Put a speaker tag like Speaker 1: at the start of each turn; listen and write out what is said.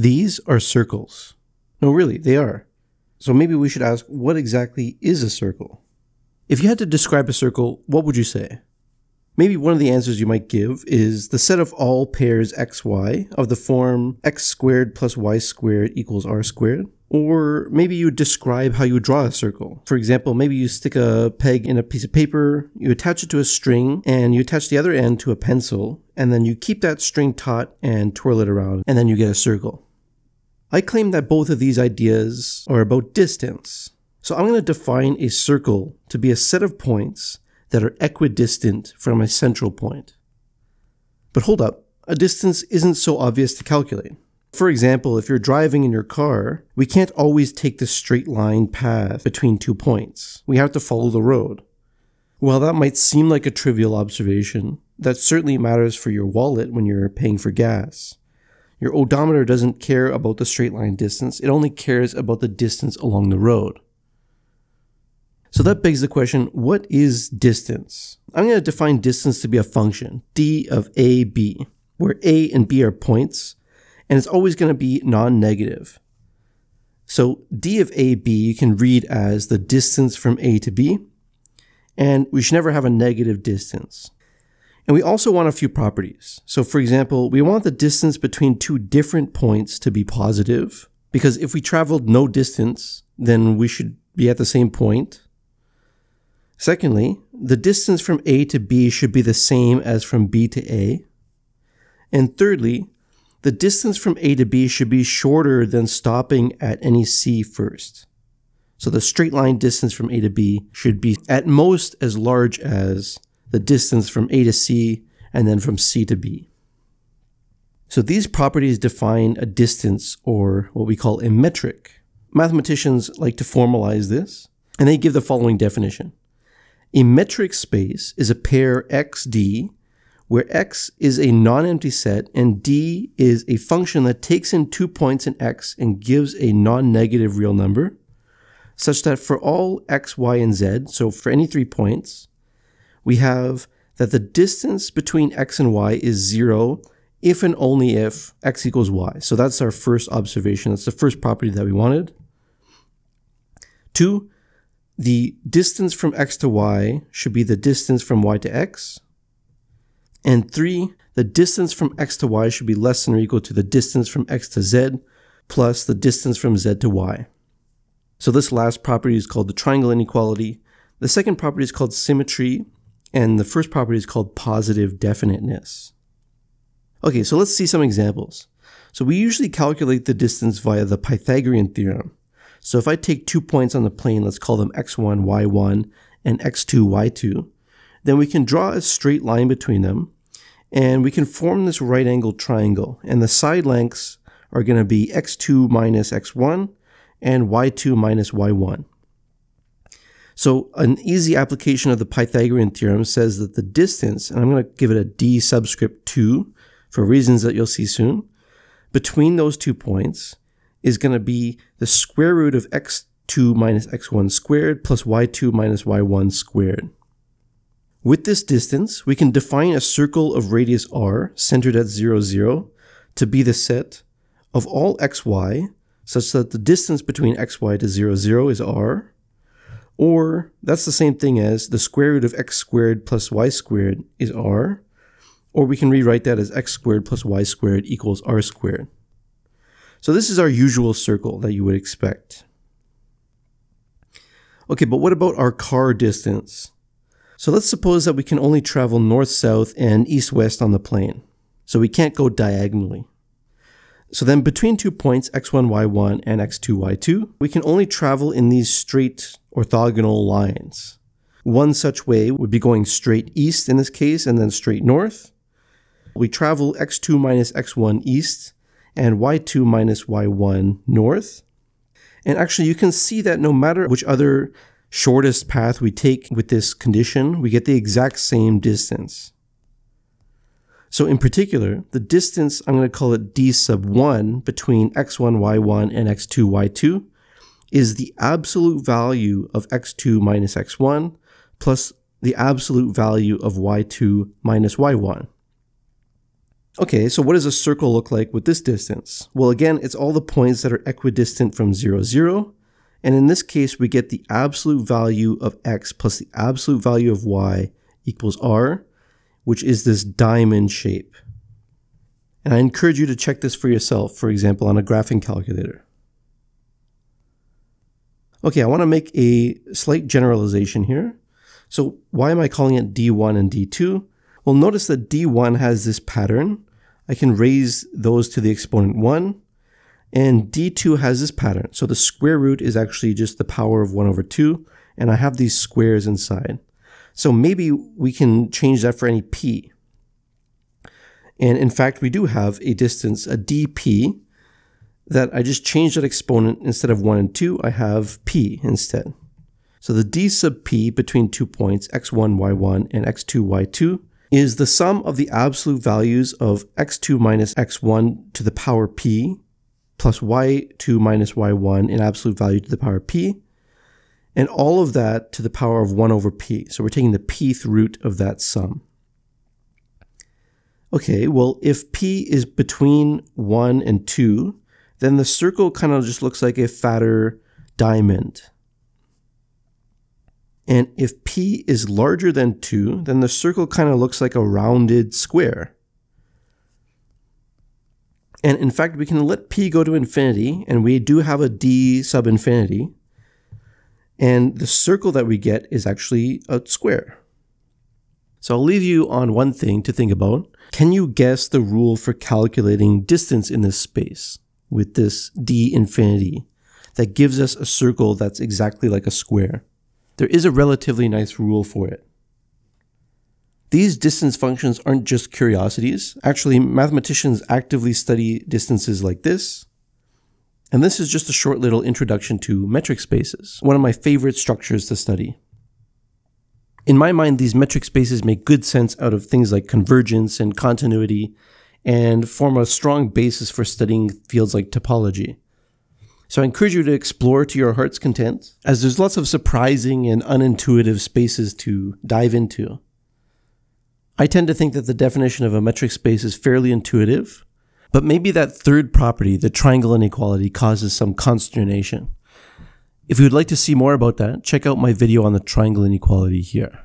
Speaker 1: These are circles. No, really, they are. So maybe we should ask what exactly is a circle? If you had to describe a circle, what would you say? Maybe one of the answers you might give is the set of all pairs xy of the form x squared plus y squared equals r squared. Or maybe you describe how you draw a circle. For example, maybe you stick a peg in a piece of paper, you attach it to a string, and you attach the other end to a pencil, and then you keep that string taut and twirl it around, and then you get a circle. I claim that both of these ideas are about distance. So I'm going to define a circle to be a set of points that are equidistant from a central point. But hold up, a distance isn't so obvious to calculate. For example, if you're driving in your car, we can't always take the straight line path between two points. We have to follow the road. While that might seem like a trivial observation, that certainly matters for your wallet when you're paying for gas. Your odometer doesn't care about the straight line distance, it only cares about the distance along the road. So that begs the question, what is distance? I'm going to define distance to be a function, d of a, b, where a and b are points, and it's always going to be non-negative. So d of a, b you can read as the distance from a to b, and we should never have a negative distance. And we also want a few properties. So for example, we want the distance between two different points to be positive, because if we traveled no distance, then we should be at the same point. Secondly, the distance from A to B should be the same as from B to A. And thirdly, the distance from A to B should be shorter than stopping at any C first. So the straight line distance from A to B should be at most as large as the distance from A to C and then from C to B. So these properties define a distance or what we call a metric. Mathematicians like to formalize this and they give the following definition. A metric space is a pair xd where x is a non-empty set and d is a function that takes in two points in x and gives a non-negative real number, such that for all x, y, and z, so for any three points, we have that the distance between x and y is zero if and only if x equals y. So that's our first observation. That's the first property that we wanted. Two, the distance from x to y should be the distance from y to x. And three, the distance from x to y should be less than or equal to the distance from x to z plus the distance from z to y. So this last property is called the triangle inequality. The second property is called symmetry, and the first property is called positive definiteness. Okay, so let's see some examples. So we usually calculate the distance via the Pythagorean theorem. So if I take two points on the plane, let's call them x1, y1, and x2, y2, then we can draw a straight line between them, and we can form this right angled triangle. And the side lengths are going to be x2 minus x1 and y2 minus y1. So an easy application of the Pythagorean theorem says that the distance, and I'm going to give it a d subscript 2 for reasons that you'll see soon, between those two points is going to be the square root of x2 minus x1 squared plus y2 minus y1 squared. With this distance, we can define a circle of radius r centered at 0, 0 to be the set of all xy such that the distance between xy to 0, 0 is r, or that's the same thing as the square root of x squared plus y squared is r, or we can rewrite that as x squared plus y squared equals r squared. So this is our usual circle that you would expect. Okay, but what about our car distance? So let's suppose that we can only travel north-south and east-west on the plane. So we can't go diagonally. So then between two points, x1, y1 and x2, y2, we can only travel in these straight orthogonal lines. One such way would be going straight east in this case and then straight north. We travel x2 minus x1 east and y2 minus y1 north. And actually you can see that no matter which other shortest path we take with this condition, we get the exact same distance. So in particular, the distance, I'm going to call it d sub 1 between x1, y1 and x2, y2 is the absolute value of x2 minus x1 plus the absolute value of y2 minus y1. Okay, so what does a circle look like with this distance? Well, again, it's all the points that are equidistant from 0, 0. And in this case, we get the absolute value of x plus the absolute value of y equals r, which is this diamond shape. And I encourage you to check this for yourself, for example, on a graphing calculator. Okay, I want to make a slight generalization here. So why am I calling it D1 and D2? Well, notice that D1 has this pattern. I can raise those to the exponent 1. And D2 has this pattern. So the square root is actually just the power of 1 over 2. And I have these squares inside. So maybe we can change that for any p. And in fact, we do have a distance, a dp, that I just changed that exponent instead of 1 and 2, I have p instead. So the d sub p between two points, x1, y1, and x2, y2, is the sum of the absolute values of x2 minus x1 to the power p plus y2 minus y1 in absolute value to the power p, and all of that to the power of 1 over p. So we're taking the pth root of that sum. Okay, well, if p is between 1 and 2, then the circle kind of just looks like a fatter diamond. And if p is larger than 2, then the circle kind of looks like a rounded square. And in fact, we can let p go to infinity, and we do have a d sub infinity. And the circle that we get is actually a square. So I'll leave you on one thing to think about. Can you guess the rule for calculating distance in this space with this d infinity that gives us a circle that's exactly like a square? There is a relatively nice rule for it. These distance functions aren't just curiosities. Actually, mathematicians actively study distances like this. And this is just a short little introduction to metric spaces, one of my favorite structures to study. In my mind, these metric spaces make good sense out of things like convergence and continuity and form a strong basis for studying fields like topology. So I encourage you to explore to your heart's content, as there's lots of surprising and unintuitive spaces to dive into. I tend to think that the definition of a metric space is fairly intuitive, but maybe that third property, the triangle inequality, causes some consternation. If you would like to see more about that, check out my video on the triangle inequality here.